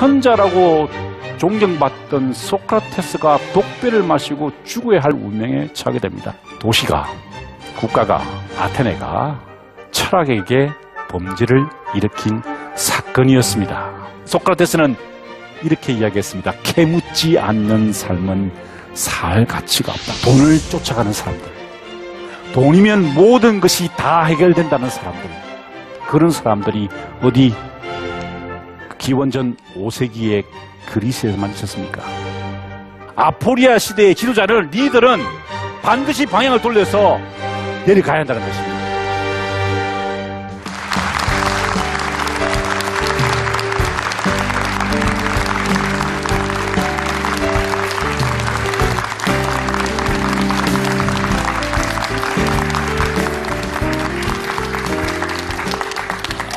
현자라고 존경받던 소크라테스가 독배를 마시고 죽어야 할 운명에 처하게 됩니다. 도시가, 국가가, 아테네가 철학에게 범죄를 일으킨 사건이었습니다. 소크라테스는 이렇게 이야기했습니다. 캐묻지 않는 삶은 살 가치가 없다. 돈을 쫓아가는 사람들. 돈이면 모든 것이 다 해결된다는 사람들. 그런 사람들이 어디 기원전 5세기의 그리스에서만 있었습니까? 아포리아 시대의 지도자를 리더는 반드시 방향을 돌려서 내려가야 한다는 것입니다.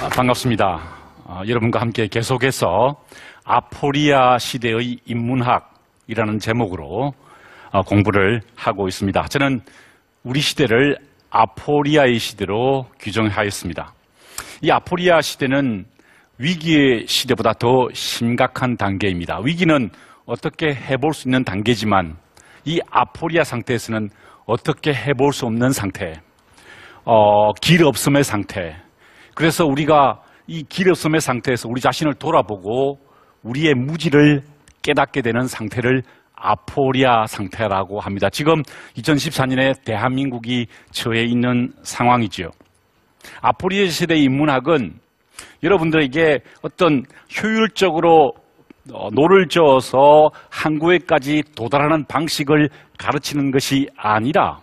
아, 반갑습니다. 아, 여러분과 함께 계속해서 아포리아 시대의 인문학이라는 제목으로 어, 공부를 하고 있습니다. 저는 우리 시대를 아포리아의 시대로 규정하였습니다. 이 아포리아 시대는 위기의 시대보다 더 심각한 단계입니다. 위기는 어떻게 해볼 수 있는 단계지만 이 아포리아 상태에서는 어떻게 해볼 수 없는 상태, 어, 길 없음의 상태. 그래서 우리가 이 길 없음의 상태에서 우리 자신을 돌아보고 우리의 무지를 깨닫게 되는 상태를 아포리아 상태라고 합니다. 지금 2014년에 대한민국이 처해 있는 상황이죠. 아포리아 시대의 인문학은 여러분들에게 어떤 효율적으로 어, 노를 저어서 항구에까지 도달하는 방식을 가르치는 것이 아니라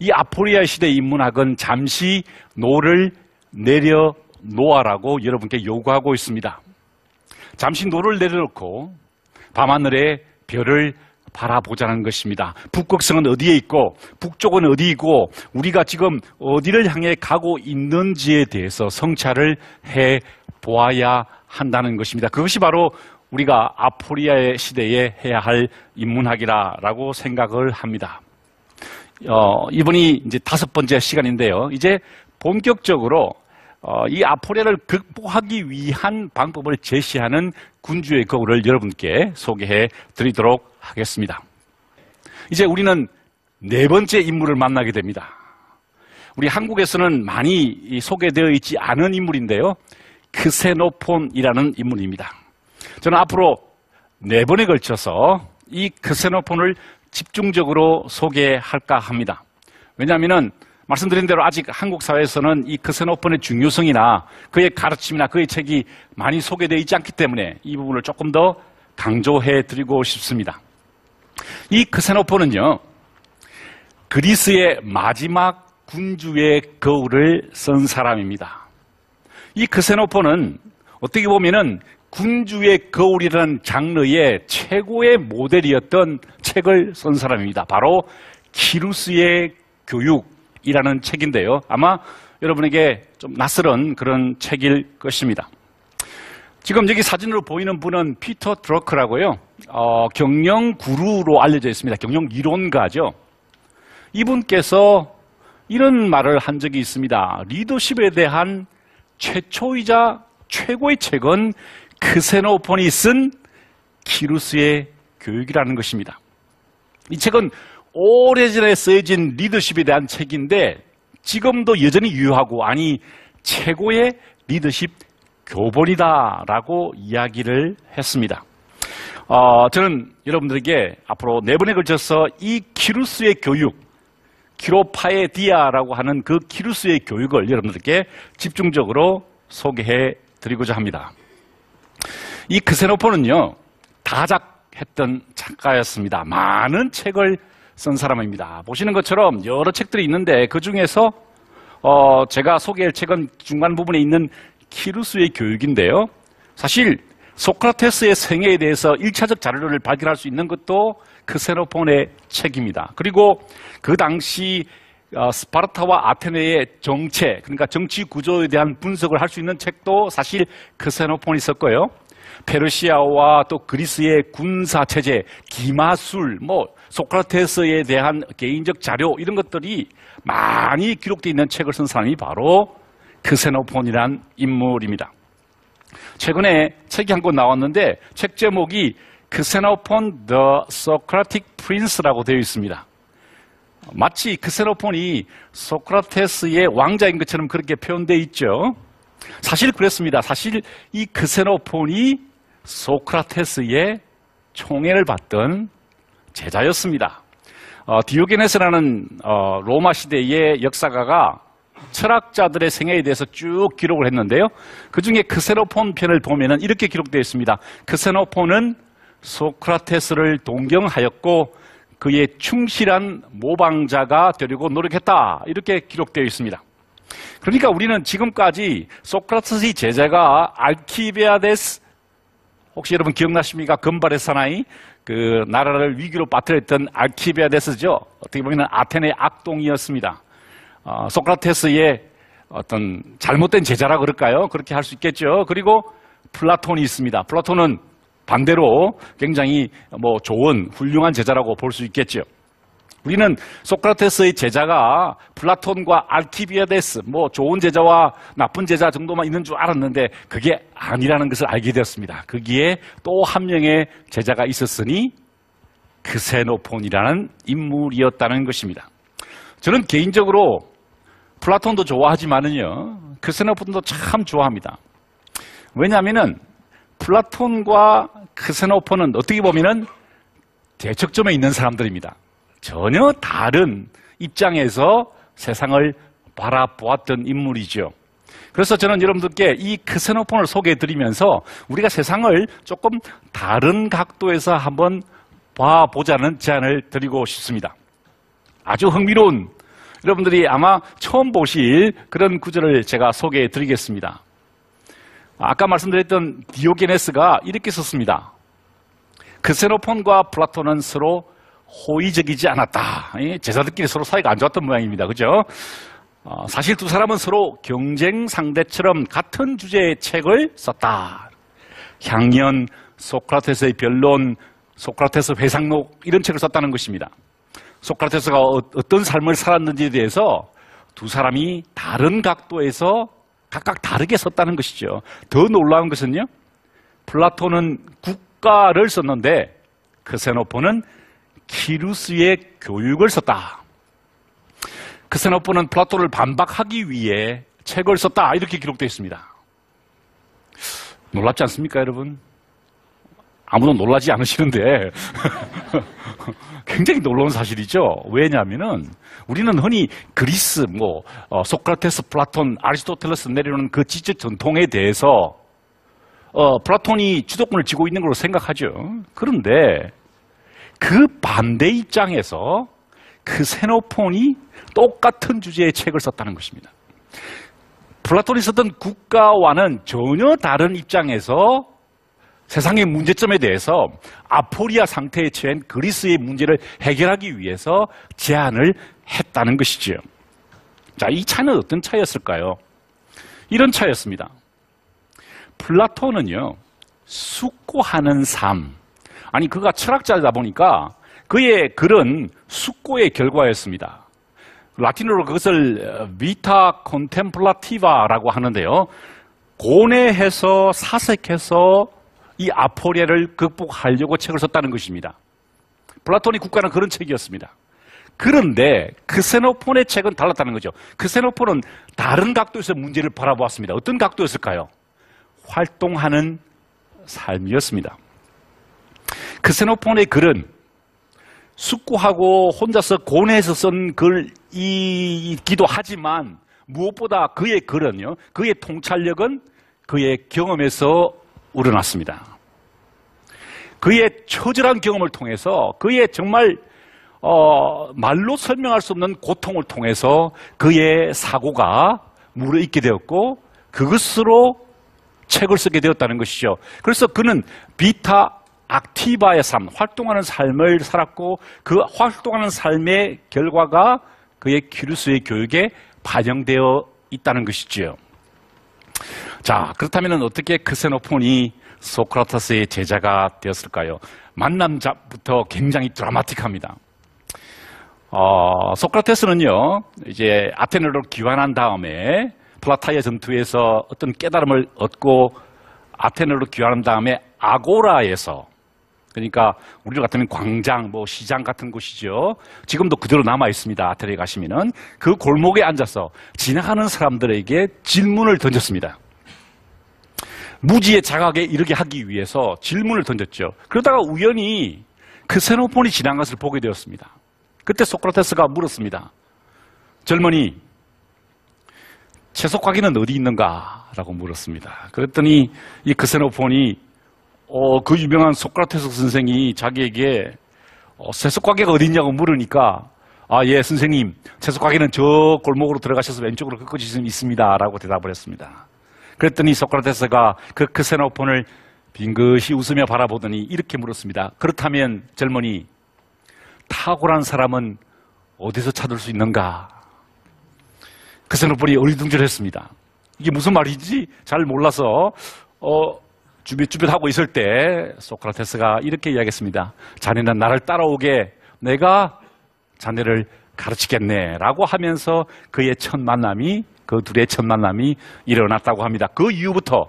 이 아포리아 시대 인문학은 잠시 노를 내려 놓아라고 여러분께 요구하고 있습니다. 잠시 노를 내려놓고 밤하늘에 별을 바라보자는 것입니다. 북극성은 어디에 있고 북쪽은 어디 있고 우리가 지금 어디를 향해 가고 있는지에 대해서 성찰을 해 보아야 한다는 것입니다. 그것이 바로 우리가 아포리아의 시대에 해야 할 인문학이라고 생각을 합니다. 어, 이번이 이제 다섯 번째 시간인데요. 이제 본격적으로 어, 이 아포리아를 극복하기 위한 방법을 제시하는 군주의 거울을 여러분께 소개해 드리도록 하겠습니다. 이제 우리는 네 번째 인물을 만나게 됩니다. 우리 한국에서는 많이 소개되어 있지 않은 인물인데요. 크세노폰이라는 인물입니다. 저는 앞으로 네 번에 걸쳐서 이 크세노폰을 집중적으로 소개할까 합니다. 왜냐하면 말씀드린 대로 아직 한국 사회에서는 이 크세노폰의 중요성이나 그의 가르침이나 그의 책이 많이 소개되어 있지 않기 때문에 이 부분을 조금 더 강조해 드리고 싶습니다. 이 크세노폰은요, 그리스의 마지막 군주의 거울을 쓴 사람입니다. 이 크세노폰은 어떻게 보면은 군주의 거울이라는 장르의 최고의 모델이었던 책을 쓴 사람입니다. 바로 키루스의 교육 이라는 책인데요. 아마 여러분에게 좀 낯설은 그런 책일 것입니다. 지금 여기 사진으로 보이는 분은 피터 드러크라고요. 어, 경영 구루로 알려져 있습니다. 경영 이론가죠. 이분께서 이런 말을 한 적이 있습니다. 리더십에 대한 최초이자 최고의 책은 크세노폰이 쓴 키루스의 교육이라는 것입니다. 이 책은 오래전에 쓰여진 리더십에 대한 책인데 지금도 여전히 유효하고 아니 최고의 리더십 교본이다라고 이야기를 했습니다. 어, 저는 여러분들에게 앞으로 네 번에 걸쳐서 이 키루스의 교육, 키로파에 디아라고 하는 그 키루스의 교육을 여러분들께 집중적으로 소개해 드리고자 합니다. 이 크세노폰은요, 다작했던 작가였습니다. 많은 책을 쓴 사람입니다. 보시는 것처럼 여러 책들이 있는데 그 중에서 어, 제가 소개할 책은 중간 부분에 있는 키루스의 교육인데요. 사실 소크라테스의 생애에 대해서 1차적 자료를 발견할 수 있는 것도 크세노폰의 책입니다. 그리고 그 당시 어, 스파르타와 아테네의 정체, 그러니까 정치 구조에 대한 분석을 할 수 있는 책도 사실 크세노폰이 썼고요. 페르시아와 또 그리스의 군사 체제, 기마술, 뭐 소크라테스에 대한 개인적 자료 이런 것들이 많이 기록되어 있는 책을 쓴 사람이 바로 크세노폰이란 인물입니다. 최근에 책이 한 권 나왔는데 책 제목이 크세노폰 더 소크라틱 프린스라고 되어 있습니다. 마치 크세노폰이 소크라테스의 왕자인 것처럼 그렇게 표현되어 있죠. 사실 그랬습니다. 사실 이 크세노폰이 소크라테스의 총애를 받던 제자였습니다. 어, 디오게네스라는 어, 로마 시대의 역사가가 철학자들의 생애에 대해서 쭉 기록을 했는데요. 그 중에 크세노폰 편을 보면은 이렇게 기록되어 있습니다. 크세노폰은 소크라테스를 동경하였고 그의 충실한 모방자가 되려고 노력했다. 이렇게 기록되어 있습니다. 그러니까 우리는 지금까지 소크라테스의 제자가 알키베아데스 혹시 여러분 기억나십니까? 금발의 사나이 그 나라를 위기로 빠뜨렸던 알키베아데스죠. 어떻게 보면 아테네 악동이었습니다. 어, 소크라테스의 어떤 잘못된 제자라 그럴까요? 그렇게 할 수 있겠죠. 그리고 플라톤이 있습니다. 플라톤은 반대로 굉장히 뭐 좋은 훌륭한 제자라고 볼 수 있겠죠. 우리는 소크라테스의 제자가 플라톤과 알키비아데스, 뭐 좋은 제자와 나쁜 제자 정도만 있는 줄 알았는데 그게 아니라는 것을 알게 되었습니다. 거기에 또 한 명의 제자가 있었으니 크세노폰이라는 인물이었다는 것입니다. 저는 개인적으로 플라톤도 좋아하지만은요, 크세노폰도 참 좋아합니다. 왜냐하면은 플라톤과 크세노폰은 어떻게 보면은 대척점에 있는 사람들입니다. 전혀 다른 입장에서 세상을 바라보았던 인물이죠. 그래서 저는 여러분들께 이 크세노폰을 소개해 드리면서 우리가 세상을 조금 다른 각도에서 한번 봐보자는 제안을 드리고 싶습니다. 아주 흥미로운 여러분들이 아마 처음 보실 그런 구절을 제가 소개해 드리겠습니다. 아까 말씀드렸던 디오게네스가 이렇게 썼습니다. 크세노폰과 플라톤은 서로 호의적이지 않았다. 제자들끼리 서로 사이가 안 좋았던 모양입니다. 그죠? 어, 사실 두 사람은 서로 경쟁 상대처럼 같은 주제의 책을 썼다. 향연, 소크라테스의 변론, 소크라테스 회상록 이런 책을 썼다는 것입니다. 소크라테스가 어, 어떤 삶을 살았는지에 대해서 두 사람이 다른 각도에서 각각 다르게 썼다는 것이죠. 더 놀라운 것은요. 플라톤은 국가를 썼는데 크세노폰은 키루스의 교육을 썼다. 크세노폰은 플라톤을 반박하기 위해 책을 썼다. 이렇게 기록되어 있습니다. 놀랍지 않습니까, 여러분? 아무도 놀라지 않으시는데 굉장히 놀라운 사실이죠. 왜냐하면은 우리는 흔히 그리스, 뭐 어, 소크라테스, 플라톤, 아리스토텔레스 내려오는 그 지적 전통에 대해서 어, 플라톤이 주도권을 쥐고 있는 걸로 생각하죠. 그런데 그 반대 입장에서 크세노폰이 똑같은 주제의 책을 썼다는 것입니다. 플라톤이 썼던 국가와는 전혀 다른 입장에서 세상의 문제점에 대해서 아포리아 상태에 처한 그리스의 문제를 해결하기 위해서 제안을 했다는 것이지요. 자, 이 차이는 어떤 차이였을까요? 이런 차이였습니다. 플라톤은요, 숙고하는 삶. 아니, 그가 철학자다 보니까 그의 글은 숙고의 결과였습니다. 라틴어로 그것을 비타 콘템플라티바라고 하는데요. 고뇌해서 사색해서 이 아포리아를 극복하려고 책을 썼다는 것입니다. 플라톤의 국가는 그런 책이었습니다. 그런데 크세노폰의 책은 달랐다는 거죠. 크세노폰은 다른 각도에서 문제를 바라보았습니다. 어떤 각도였을까요? 활동하는 삶이었습니다. 크세노폰의 글은 숙고하고 혼자서 고뇌해서 쓴 글이기도 하지만 무엇보다 그의 글은요, 그의 통찰력은 그의 경험에서 우러났습니다. 그의 처절한 경험을 통해서 그의 정말 어, 말로 설명할 수 없는 고통을 통해서 그의 사고가 무르익게 되었고 그것으로 책을 쓰게 되었다는 것이죠. 그래서 그는 비타 악티바의 삶, 활동하는 삶을 살았고 그 활동하는 삶의 결과가 그의 키루스의 교육에 반영되어 있다는 것이지요. 자, 그렇다면 어떻게 크세노폰이 소크라테스의 제자가 되었을까요? 만남자부터 굉장히 드라마틱합니다. 어, 소크라테스는요, 이제 아테네로 귀환한 다음에 플라타이아 전투에서 어떤 깨달음을 얻고 아테네로 귀환한 다음에 아고라에서 그러니까 우리 같으면 광장, 뭐 시장 같은 곳이죠. 지금도 그대로 남아 있습니다. 아테네에 가시면은 그 골목에 앉아서 지나가는 사람들에게 질문을 던졌습니다. 무지의 자각에 이르게 하기 위해서 질문을 던졌죠. 그러다가 우연히 그 세노폰이 지난 것을 보게 되었습니다. 그때 소크라테스가 물었습니다. 젊은이, 채석가기는 어디 있는가? 라고 물었습니다. 그랬더니 이 크세노폰이 어, 그 유명한 소크라테스 선생이 자기에게 어, 채석가게가 어디 있냐고 물으니까 아, 예, 선생님. 채석가게는 저 골목으로 들어가셔서 왼쪽으로 끝까지 있습니다. 라고 대답을 했습니다. 그랬더니 소크라테스가 그 크세노폰을 빙긋이 웃으며 바라보더니 이렇게 물었습니다. 그렇다면 젊은이, 탁월한 사람은 어디서 찾을 수 있는가? 크세노폰이 어리둥절했습니다. 이게 무슨 말이지? 잘 몰라서 어, 주빗주빗 하고 있을 때 소크라테스가 이렇게 이야기했습니다. 자네는 나를 따라오게 내가 자네를 가르치겠네 라고 하면서 그의 첫 만남이 그 둘의 첫 만남이 일어났다고 합니다. 그 이후부터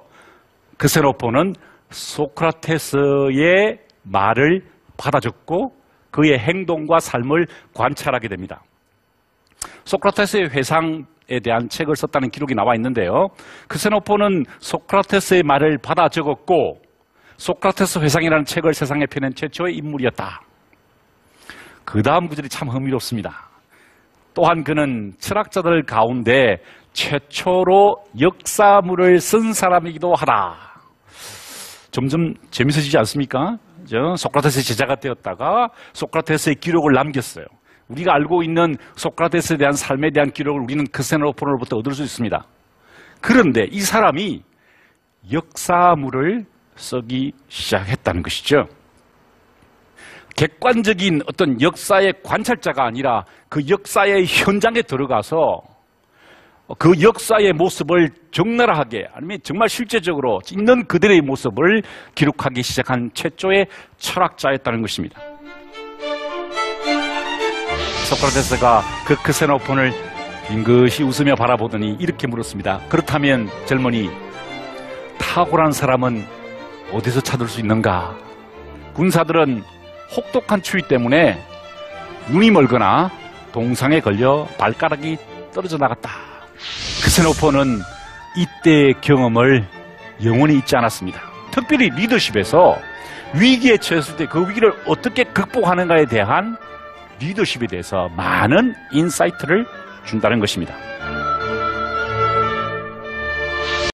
크세노폰은 소크라테스의 말을 받아 적고 그의 행동과 삶을 관찰하게 됩니다. 소크라테스의 회상 에 대한 책을 썼다는 기록이 나와 있는데요. 크세노폰은 소크라테스의 말을 받아 적었고 소크라테스 회상이라는 책을 세상에 펴낸 최초의 인물이었다. 그 다음 구절이 참 흥미롭습니다. 또한 그는 철학자들 가운데 최초로 역사물을 쓴 사람이기도 하다. 점점 재밌어지지 않습니까? 저 소크라테스의 제자가 되었다가 소크라테스의 기록을 남겼어요. 우리가 알고 있는 소크라테스에 대한 삶에 대한 기록을 우리는 크세노폰으로부터 얻을 수 있습니다. 그런데 이 사람이 역사물을 쓰기 시작했다는 것이죠. 객관적인 어떤 역사의 관찰자가 아니라 그 역사의 현장에 들어가서 그 역사의 모습을 적나라하게 아니면 정말 실제적으로 있는 그들의 모습을 기록하기 시작한 최초의 철학자였다는 것입니다. 소크라테스가 그 크세노폰을 빙긋이 웃으며 바라보더니 이렇게 물었습니다. 그렇다면 젊은이 탁월한 사람은 어디서 찾을 수 있는가? 군사들은 혹독한 추위 때문에 눈이 멀거나 동상에 걸려 발가락이 떨어져 나갔다. 크세노폰은 이때의 경험을 영원히 잊지 않았습니다. 특별히 리더십에서 위기에 처했을 때 그 위기를 어떻게 극복하는가에 대한 리더십에 대해서 많은 insight를 준다는 것입니다.